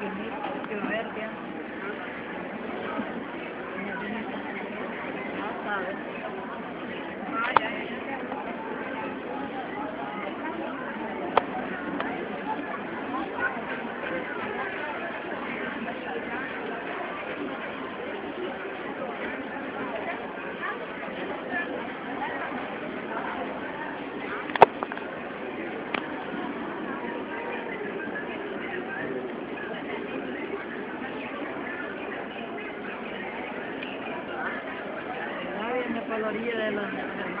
Thank you. Mía finita, que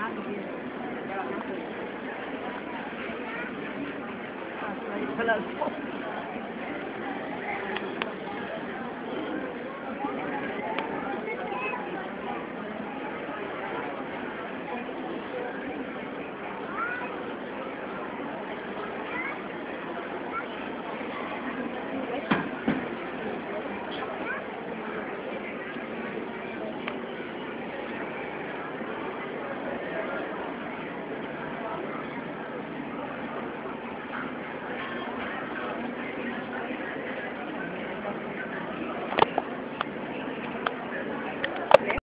verde.